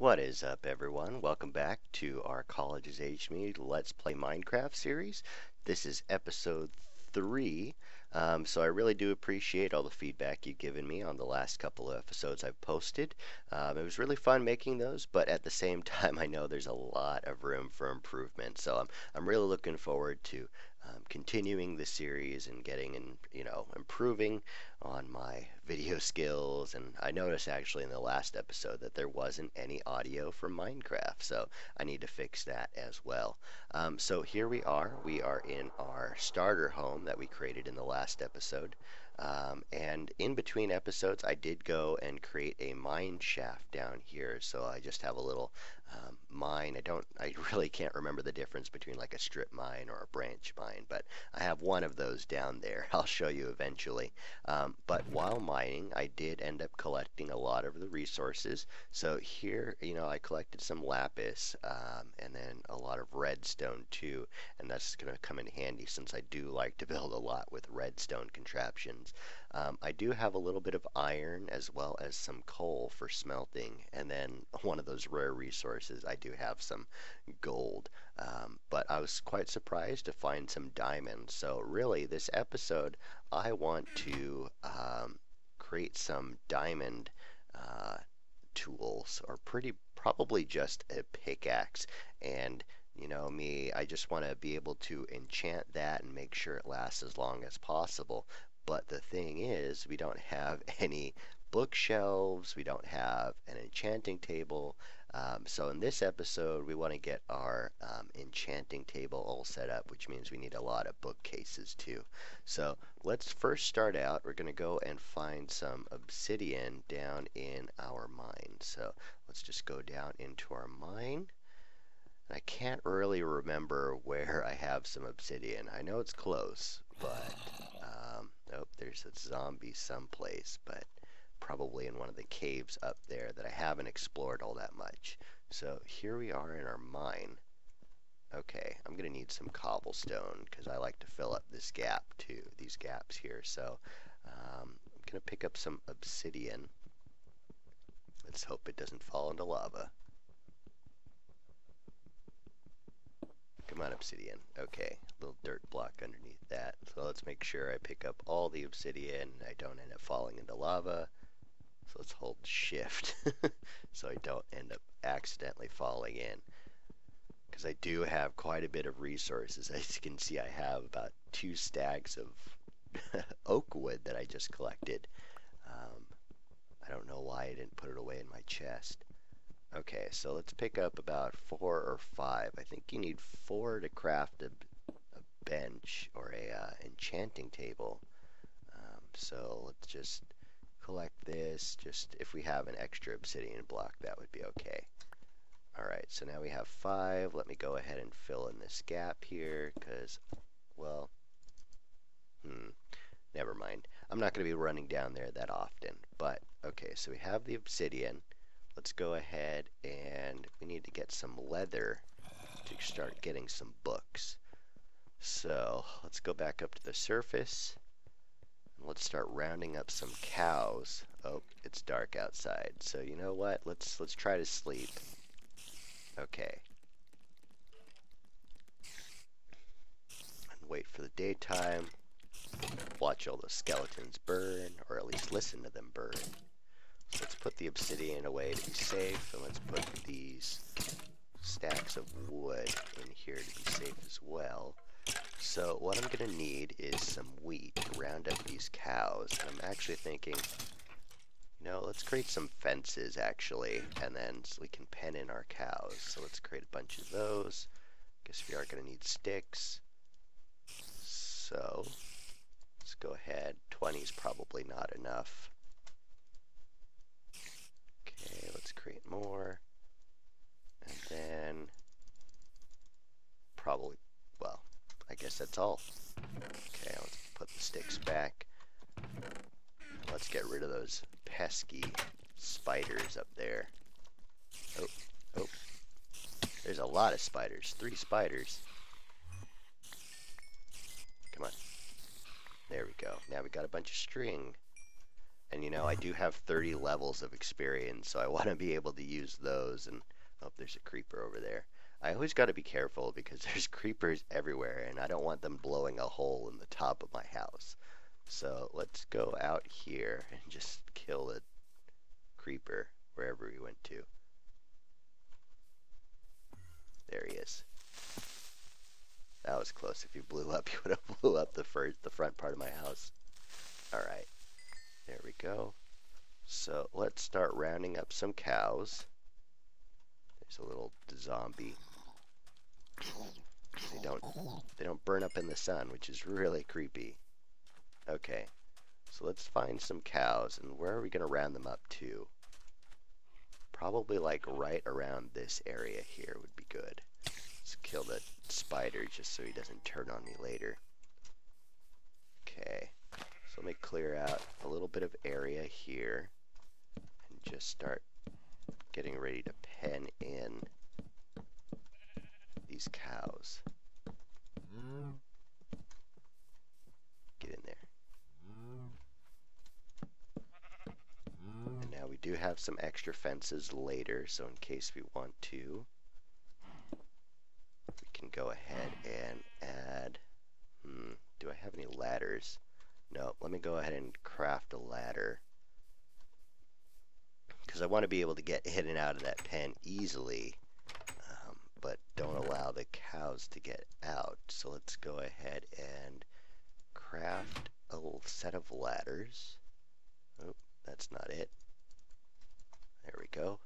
What is up everyone? Welcome back to our College has Aged Me Let's Play Minecraft series. This is episode 3, um, so I really do appreciate all the feedback you've given me on the last couple of episodes I've posted. Um, it was really fun making those, but at the same time I know there's a lot of room for improvement, so I'm, I'm really looking forward to um, continuing the series and getting and you know improving on my video skills. And I noticed actually in the last episode that there wasn't any audio for Minecraft so I need to fix that as well. Um, so here we are. We are in our starter home that we created in the last episode. Um, and in between episodes I did go and create a mine shaft down here. So I just have a little um, mine. I don't, I really can't remember the difference between like a strip mine or a branch mine, but I have one of those down there. I'll show you eventually. Um, but while mining, I did end up collecting a lot of the resources. So here, you know, I collected some lapis um, and then a lot of redstone too, and that's going to come in handy since I do like to build a lot with redstone contraptions. Um, I do have a little bit of iron as well as some coal for smelting, and then one of those rare resources, I do have some gold. Um, but I was quite surprised to find some diamonds. So really, this episode, I want to um, create some diamond uh, tools, or pretty probably just a pickaxe, and you know me, I just want to be able to enchant that and make sure it lasts as long as possible. But the thing is, we don't have any bookshelves, we don't have an enchanting table. Um, so in this episode, we want to get our um, enchanting table all set up, which means we need a lot of bookcases too. So let's first start out. We're going to go and find some obsidian down in our mine. So let's just go down into our mine. And I can't really remember where I have some obsidian. I know it's close, but there's a zombie someplace, but probably in one of the caves up there that I haven't explored all that much. So here we are in our mine. Okay, I'm going to need some cobblestone because I like to fill up this gap too, these gaps here. So um, I'm going to pick up some obsidian. Let's hope it doesn't fall into lava. Come on, obsidian. Okay, little dirt block underneath that. So let's make sure I pick up all the obsidian I don't end up falling into lava. So let's hold shift so I don't end up accidentally falling in. Because I do have quite a bit of resources. As you can see, I have about two stacks of oak wood that I just collected. Um, I don't know why I didn't put it away in my chest. Okay, so let's pick up about four or five. I think you need four to craft a, a bench or a uh, enchanting table. Um, so let's just collect this. Just if we have an extra obsidian block, that would be okay. Alright, so now we have five. Let me go ahead and fill in this gap here, because, well, hmm, never mind. I'm not going to be running down there that often, but, okay, so we have the obsidian. Let's go ahead and we need to get some leather to start getting some books. So, let's go back up to the surface. Let's start rounding up some cows. Oh, it's dark outside. So you know what? Let's let's try to sleep. Okay. And wait for the daytime. Watch all the skeletons burn, or at least listen to them burn. Let's put the obsidian away to be safe, and let's put these stacks of wood in here to be safe as well. So what I'm going to need is some wheat to round up these cows. And I'm actually thinking, you know, let's create some fences actually, and then so we can pen in our cows. So let's create a bunch of those. Guess we are going to need sticks. So let's go ahead. 20 is probably not enough. Okay, let's create more. And then probably well, I guess that's all. Okay, let's put the sticks back. Let's get rid of those pesky spiders up there. Oh, oh. There's a lot of spiders. Three spiders. Come on. There we go. Now we got a bunch of string. And you know, I do have 30 levels of experience, so I want to be able to use those. And oh, there's a creeper over there. I always got to be careful because there's creepers everywhere, and I don't want them blowing a hole in the top of my house. So let's go out here and just kill the creeper wherever we went to. There he is. That was close. If you blew up, you would have blew up the first, the front part of my house. Go. So let's start rounding up some cows. There's a little zombie. They don't they don't burn up in the sun, which is really creepy. Okay. So let's find some cows and where are we going to round them up to? Probably like right around this area here would be good. Let's kill the spider just so he doesn't turn on me later. Okay. Let me clear out a little bit of area here and just start getting ready to pen in these cows. Get in there. And now we do have some extra fences later, so in case we want to, we can go ahead and add, hmm, do I have any ladders? No, let me go ahead and craft a ladder. Because I want to be able to get in and out of that pen easily, um, but don't allow the cows to get out. So let's go ahead and craft a little set of ladders. Oh, that's not it. There we go.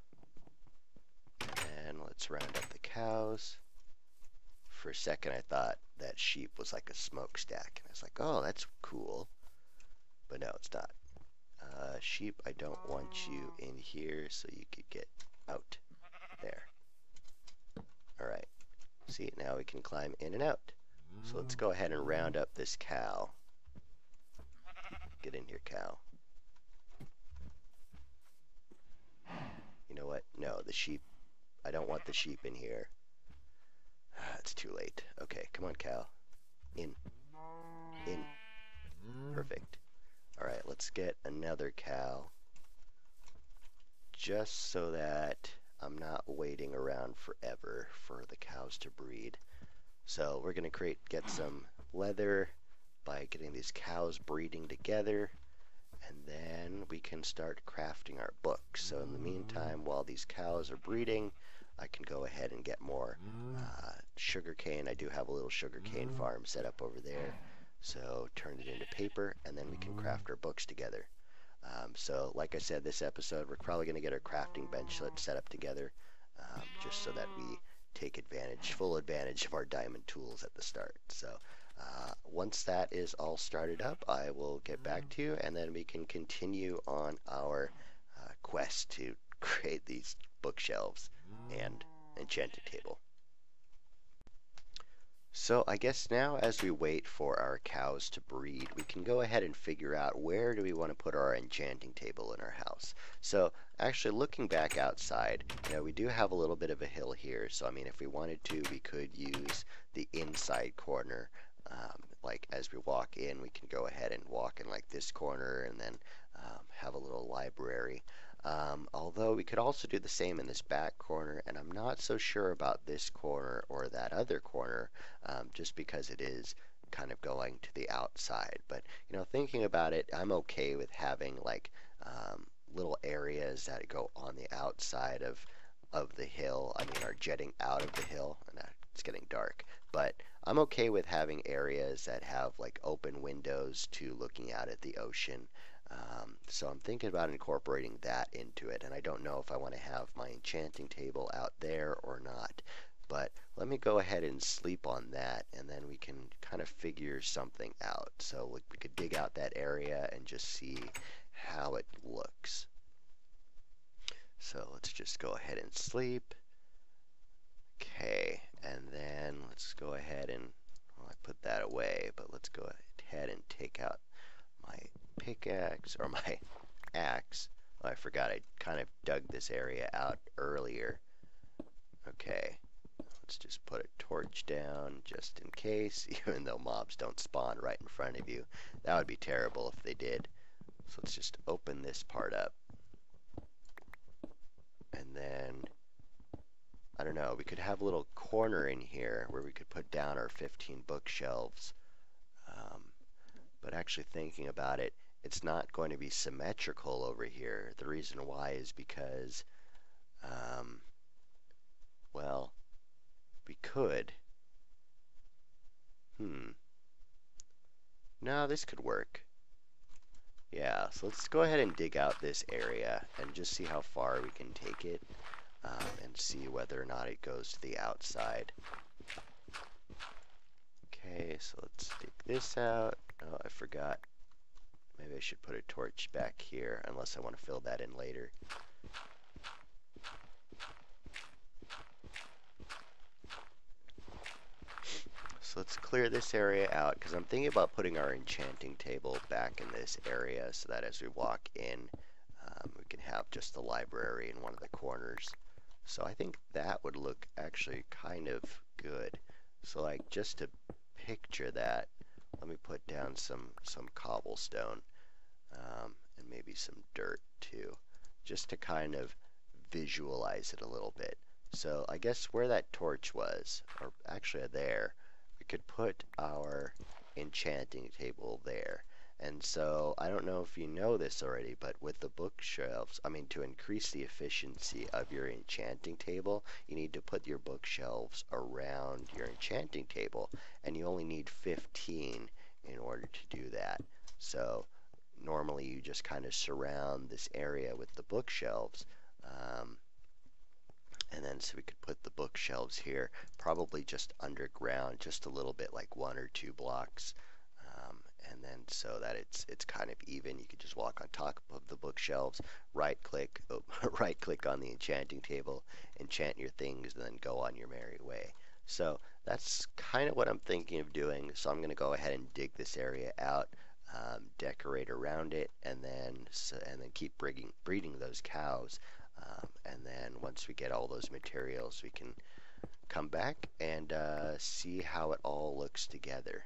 And let's round up the cows. For a second I thought that sheep was like a smokestack. And I was like, oh, that's cool. But no, it's not. Uh, sheep, I don't want you in here so you could get out. There. Alright. See, now we can climb in and out. So let's go ahead and round up this cow. Get in here, cow. You know what? No, the sheep. I don't want the sheep in here. Ah, it's too late. Okay, come on, cow. In. In. Perfect. Alright, let's get another cow. Just so that I'm not waiting around forever for the cows to breed. So we're going to create get some leather by getting these cows breeding together and then we can start crafting our books. So in the meantime, while these cows are breeding, I can go ahead and get more uh, sugar cane. I do have a little sugar cane farm set up over there. So turn it into paper, and then we can craft our books together. Um, so like I said, this episode, we're probably going to get our crafting bench set up together, um, just so that we take advantage, full advantage of our diamond tools at the start. So uh, once that is all started up, I will get back to you, and then we can continue on our uh, quest to create these bookshelves and enchanted table. So I guess now as we wait for our cows to breed, we can go ahead and figure out where do we want to put our enchanting table in our house. So actually looking back outside, you know, we do have a little bit of a hill here. So I mean, if we wanted to, we could use the inside corner. Um, like as we walk in, we can go ahead and walk in like this corner and then um, have a little library. Um, although we could also do the same in this back corner, and I'm not so sure about this corner or that other corner, um, just because it is kind of going to the outside. But, you know, thinking about it, I'm okay with having like um, little areas that go on the outside of, of the hill, I mean, are jetting out of the hill, and it's getting dark. But I'm okay with having areas that have like open windows to looking out at the ocean. Um, so I'm thinking about incorporating that into it, and I don't know if I want to have my enchanting table out there or not. But let me go ahead and sleep on that, and then we can kind of figure something out. So we, we could dig out that area and just see how it looks. So let's just go ahead and sleep. Okay, and then let's go ahead and, well, I put that away, but let's go ahead and take out pickaxe or my axe. Oh, I forgot I kind of dug this area out earlier. Okay, let's just put a torch down just in case, even though mobs don't spawn right in front of you. That would be terrible if they did. So let's just open this part up. And then, I don't know, we could have a little corner in here where we could put down our 15 bookshelves. Um, but actually thinking about it, it's not going to be symmetrical over here. The reason why is because, um, well, we could. Hmm. No, this could work. Yeah, so let's go ahead and dig out this area and just see how far we can take it um, and see whether or not it goes to the outside. Okay, so let's dig this out. Oh, I forgot. Maybe I should put a torch back here unless I want to fill that in later. So let's clear this area out because I'm thinking about putting our enchanting table back in this area so that as we walk in, um, we can have just the library in one of the corners. So I think that would look actually kind of good. So like just to picture that, let me put down some, some cobblestone um, and maybe some dirt too, just to kind of visualize it a little bit. So I guess where that torch was, or actually there, we could put our enchanting table there. And so I don't know if you know this already, but with the bookshelves, I mean, to increase the efficiency of your enchanting table, you need to put your bookshelves around your enchanting table, and you only need 15 in order to do that. So normally you just kind of surround this area with the bookshelves. Um, and then so we could put the bookshelves here, probably just underground, just a little bit like one or two blocks. And then so that it's it's kind of even, you could just walk on top of the bookshelves, right click, oh, right click on the enchanting table, enchant your things, and then go on your merry way. So that's kind of what I'm thinking of doing. So I'm going to go ahead and dig this area out, um, decorate around it, and then so, and then keep breeding breeding those cows. Um, and then once we get all those materials, we can come back and uh, see how it all looks together.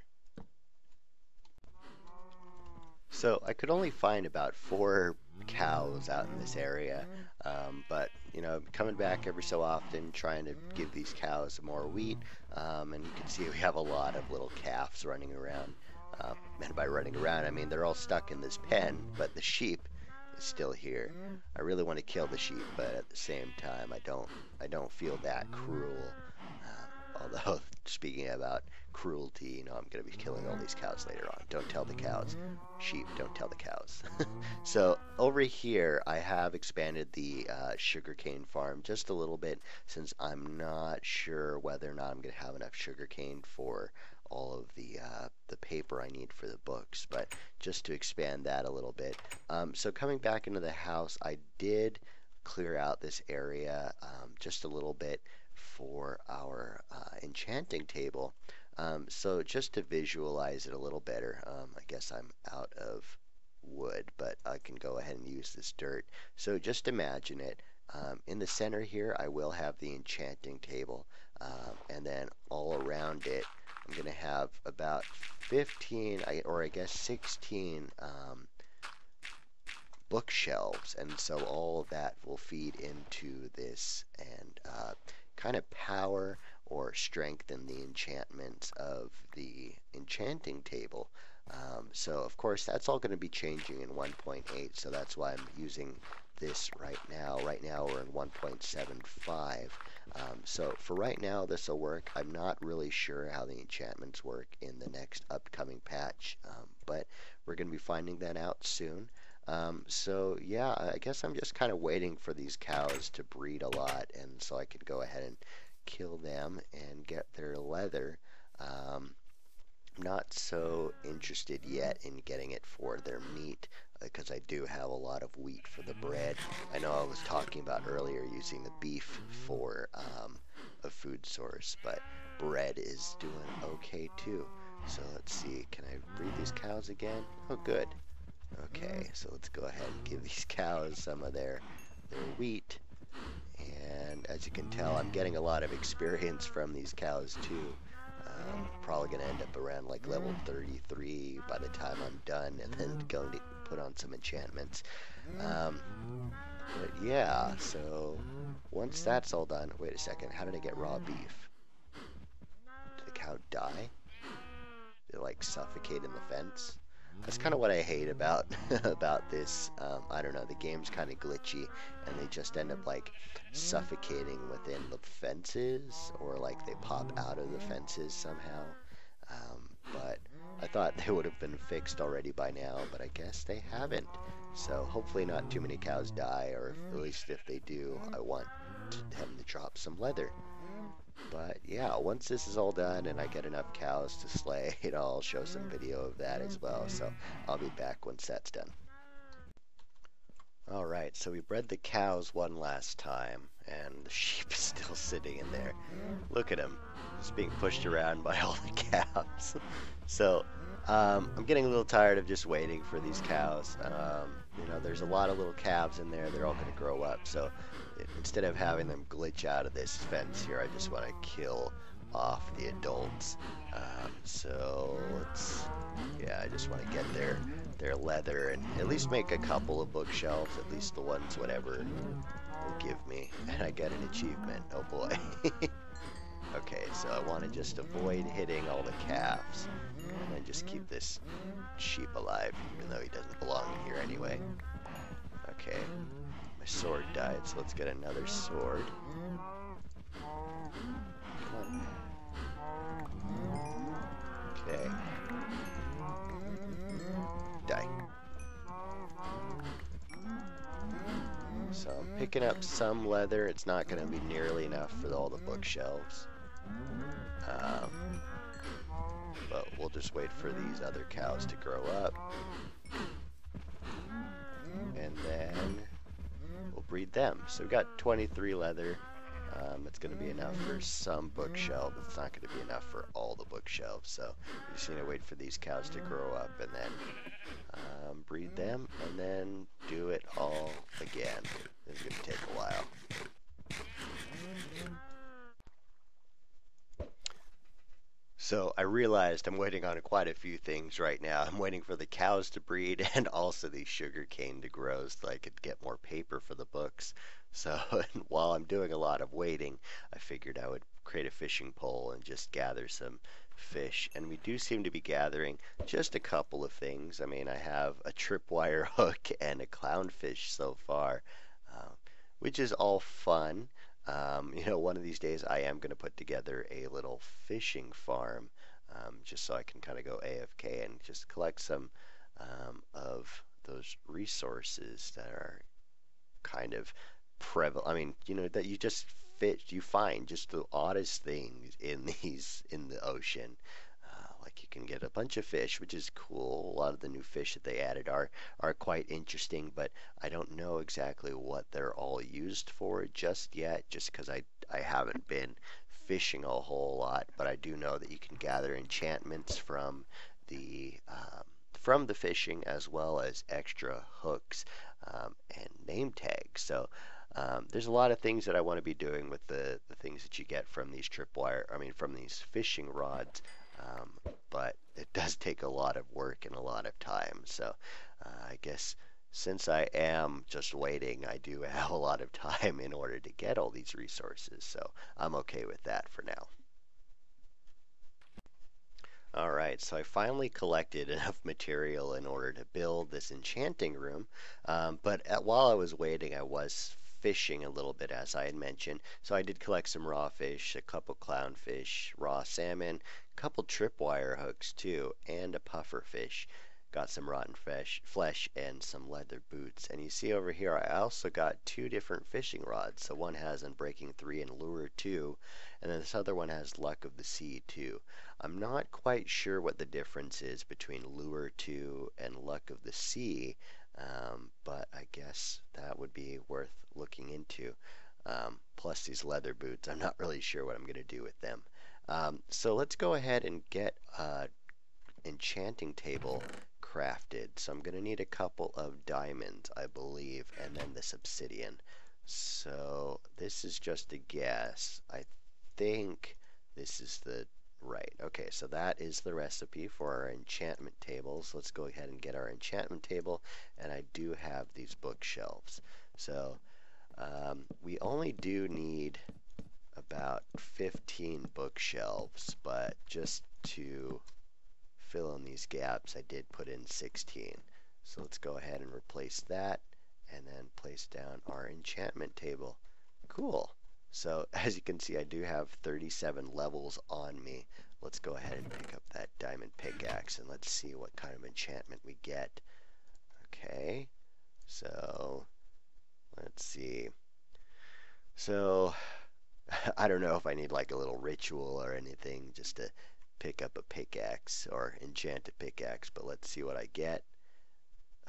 So I could only find about four cows out in this area, um, but you know, coming back every so often, trying to give these cows more wheat, um, and you can see we have a lot of little calves running around. Uh, and by running around, I mean they're all stuck in this pen, but the sheep is still here. I really want to kill the sheep, but at the same time, I don't. I don't feel that cruel. Although, speaking about cruelty, you know, I'm going to be killing all these cows later on. Don't tell the cows. Sheep, don't tell the cows. so over here, I have expanded the uh, sugarcane farm just a little bit since I'm not sure whether or not I'm going to have enough sugarcane for all of the uh, the paper I need for the books, but just to expand that a little bit. Um, so coming back into the house, I did clear out this area um, just a little bit for our uh, enchanting table. Um, so just to visualize it a little better, um, I guess I'm out of wood, but I can go ahead and use this dirt. So just imagine it. Um, in the center here, I will have the enchanting table, um, and then all around it, I'm going to have about 15, or I guess 16 um, bookshelves. And so all that will feed into this and uh, kind of power or strengthen the enchantments of the enchanting table. Um, so of course that's all going to be changing in 1.8 so that's why I'm using this right now. Right now we're in 1.75 um, so for right now, this will work. I'm not really sure how the enchantments work in the next upcoming patch, um, but we're going to be finding that out soon. Um, so yeah, I guess I'm just kind of waiting for these cows to breed a lot, and so I could go ahead and kill them and get their leather. Um, I'm not so interested yet in getting it for their meat because I do have a lot of wheat for the bread. I know I was talking about earlier using the beef for um, a food source, but bread is doing okay too. So let's see, can I breed these cows again? Oh, good. Okay, so let's go ahead and give these cows some of their, their wheat. And as you can tell, I'm getting a lot of experience from these cows too. Um, probably going to end up around like level 33 by the time I'm done and then going to put on some enchantments. Um, but yeah, so once that's all done, wait a second, how did I get raw beef? Did the cow die? Did it like suffocate in the fence? That's kind of what I hate about about this. Um, I don't know, the game's kind of glitchy, and they just end up like suffocating within the fences, or like they pop out of the fences somehow. Um, but I thought they would have been fixed already by now, but I guess they haven't. So hopefully not too many cows die, or at least if they do, I want them to drop some leather. But yeah, once this is all done and I get enough cows to slay, I'll show some video of that as well. So I'll be back once that's done. Alright, so we bred the cows one last time, and the sheep is still sitting in there. Look at him, just being pushed around by all the cows. so, um, I'm getting a little tired of just waiting for these cows. Um, you know, there's a lot of little calves in there, they're all going to grow up, so instead of having them glitch out of this fence here, I just want to kill off the adults. Um, so let's, yeah, I just want to get their their leather and at least make a couple of bookshelves, at least the ones whatever will give me, and I get an achievement. Oh boy. okay, so I want to just avoid hitting all the calves, and then just keep this sheep alive, even though he doesn't belong here anyway. Okay, my sword died, so let's get another sword. Okay. Die. So I'm picking up some leather. It's not going to be nearly enough for all the bookshelves. Um, but we'll just wait for these other cows to grow up. And then breed them. So we've got 23 leather. Um, it's going to be enough for some bookshelves. It's not going to be enough for all the bookshelves. So we just need to wait for these cows to grow up and then um, breed them and then do it all again. It's going to take a while. So I realized I'm waiting on quite a few things right now. I'm waiting for the cows to breed and also the sugar cane to grow so I could get more paper for the books. So while I'm doing a lot of waiting, I figured I would create a fishing pole and just gather some fish. And we do seem to be gathering just a couple of things. I mean, I have a tripwire hook and a clownfish so far, uh, which is all fun. Um, you know, one of these days I am going to put together a little fishing farm um, just so I can kind of go AFK and just collect some um, of those resources that are kind of prevalent. I mean, you know, that you just fit, you find just the oddest things in these, in the ocean. Like you can get a bunch of fish, which is cool. A lot of the new fish that they added are, are quite interesting, but I don't know exactly what they're all used for just yet, just because I, I haven't been fishing a whole lot, but I do know that you can gather enchantments from the um, from the fishing as well as extra hooks um, and name tags. So um, there's a lot of things that I want to be doing with the, the things that you get from these tripwire, I mean, from these fishing rods, um, but it does take a lot of work and a lot of time. So uh, I guess since I am just waiting, I do have a lot of time in order to get all these resources. So I'm okay with that for now. Alright, so I finally collected enough material in order to build this enchanting room, um, but at, while I was waiting I was fishing a little bit, as I had mentioned. So I did collect some raw fish, a couple clownfish, raw salmon, couple tripwire hooks too, and a puffer fish. Got some rotten fish, flesh and some leather boots. And you see over here, I also got two different fishing rods. So one has Unbreaking 3 and Lure 2, and then this other one has Luck of the Sea 2. I'm not quite sure what the difference is between Lure 2 and Luck of the Sea, um, but I guess that would be worth looking into. Um, plus these leather boots, I'm not really sure what I'm going to do with them. Um, so let's go ahead and get a enchanting table crafted. So I'm going to need a couple of diamonds, I believe, and then this obsidian. So this is just a guess. I think this is the Right, okay, so that is the recipe for our enchantment tables. Let's go ahead and get our enchantment table, and I do have these bookshelves. So um, we only do need about 15 bookshelves, but just to fill in these gaps, I did put in 16. So let's go ahead and replace that, and then place down our enchantment table. Cool. So as you can see, I do have 37 levels on me. Let's go ahead and pick up that diamond pickaxe and let's see what kind of enchantment we get. Okay, so let's see. So I don't know if I need like a little ritual or anything just to pick up a pickaxe or enchant a pickaxe, but let's see what I get.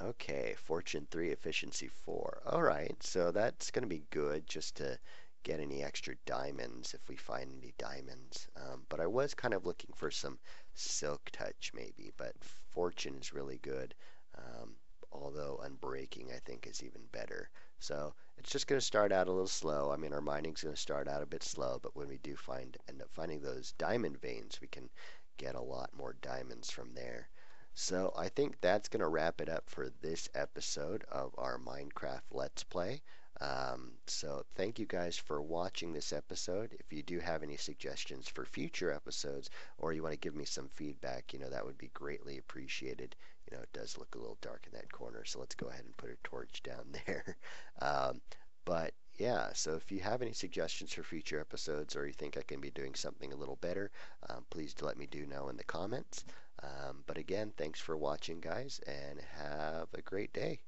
Okay, fortune 3, efficiency 4. Alright, so that's going to be good just to get any extra diamonds if we find any diamonds. Um, but I was kind of looking for some silk touch maybe, but fortune is really good. Um, although unbreaking I think is even better. So it's just going to start out a little slow. I mean, our mining's going to start out a bit slow, but when we do find end up finding those diamond veins, we can get a lot more diamonds from there. So I think that's going to wrap it up for this episode of our Minecraft Let's Play. Um, so thank you guys for watching this episode. If you do have any suggestions for future episodes or you want to give me some feedback, you know, that would be greatly appreciated. You know, it does look a little dark in that corner, so let's go ahead and put a torch down there. Um, but yeah, so if you have any suggestions for future episodes or you think I can be doing something a little better, um, please let me do know in the comments. Um, but again, thanks for watching, guys, and have a great day.